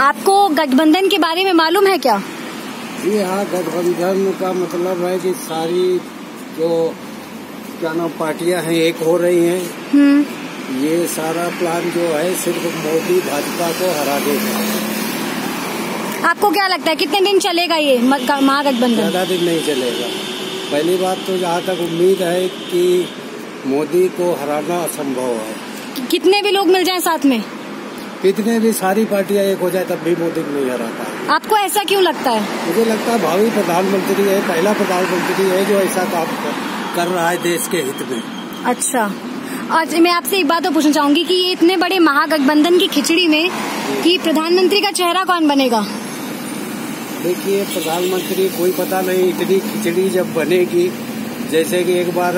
आपको गठबंधन के बारे में मालूम है क्या? जी हाँ गठबंधन का मतलब है कि सारी जो क्या नाम पार्टियाँ हैं एक हो रही हैं। हम्म। ये सारा प्लान जो है सिर्फ़ मोदी भाजपा को हरा देगा। आपको क्या लगता है कितने दिन चलेगा ये महागठबंधन? ज़्यादा दिन नहीं चलेगा। पहली बात तो जहाँ तक उम्मीद है कि मोदी को हराना असंभव है। कितने भी लोग मिल जाएँ साथ में? कितने भी सारी पार्टियाँ एक हो जाए तब भी मोदी को नहीं हरा पाए आपको ऐसा क्यों लगता है? मुझे लगता है भावी प्रधानमंत्री है पहला प्रधानमंत्री है जो ऐसा काम कर, रहा है देश के हित में। अच्छा। और मैं आपसे एक बात और पूछना चाहूँगी कि ये इतने बड़े महागठबंधन की खिचड़ी में कि प्रधानमंत्री का चेहरा कौन बनेगा? देखिए प्रधानमंत्री कोई पता नहीं इतनी खिचड़ी जब बनेगी जैसे कि एक बार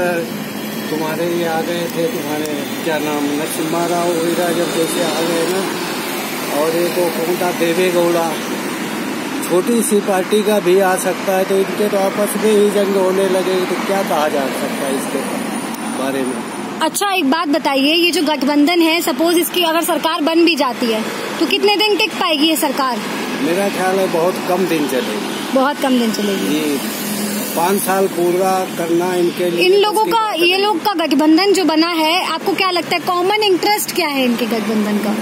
तुम्हारे ये आ गए थे तुम्हारे क्या नाम नरसिम्हा राव वगैरह जब जैसे आ गए ना और एक वो कौन था देवे गौड़ा। छोटी सी पार्टी का भी आ सकता है तो इनके तो आपस में ही जंग होने लगेगी तो क्या कहा जा सकता है इसके बारे में? अच्छा एक बात बताइए ये जो गठबंधन है सपोज़ इसकी अगर सरकार बन भी जाती है तो कितने दिन टिक पाएगी ये सरकार? मेरा ख्याल है बहुत कम दिन चलेगी। बहुत कम दिन चलेगी। जी। पाँच साल पूरा करना इनके लिए इन लोगों का ये लोग का गठबंधन जो बना है आपको क्या लगता है कॉमन इंटरेस्ट क्या है इनके गठबंधन का?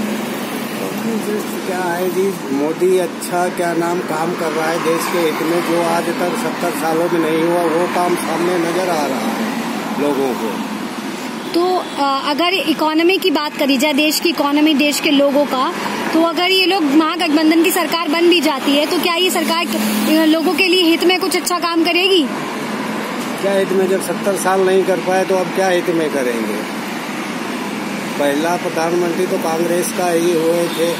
क्या है जी? मोदी अच्छा क्या नाम काम कर रहा है देश के हित में जो आज तक सत्तर सालों में नहीं हुआ वो काम सामने नज़र आ रहा है लोगों को। तो अगर इकोनॉमी की बात करी जाए, देश की इकोनॉमी देश के लोगों का तो अगर ये लोग महागठबंधन की सरकार बन भी जाती है तो क्या ये सरकार लोगों के लिए हित में कुछ अच्छा काम करेगी? क्या हित में जब सत्तर साल नहीं कर पाए तो अब क्या हित में करेंगे? पहला प्रधानमंत्री तो कांग्रेस का ही हुए थे,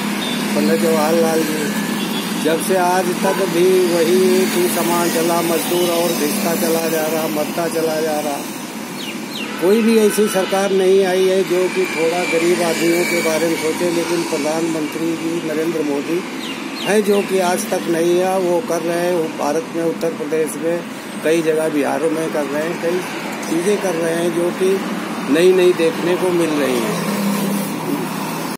पंडित जवाहरलाल जी। जब से आज तक भी वही एक ही समान चला, मजदूर और घिसता चला जा रहा, मरता चला जा रहा। कोई भी ऐसी सरकार नहीं आई है जो कि थोड़ा गरीब आदमियों के बारे में सोचे, लेकिन प्रधानमंत्री जी नरेंद्र मोदी है जो कि आज तक नहीं है, वो कर रहे हैं, वो भारत में, उत्तर प्रदेश में, कई जगह बिहारों में कर रहे हैं, कई चीज़ें कर रहे हैं जो कि नई नई देखने को मिल रही हैं।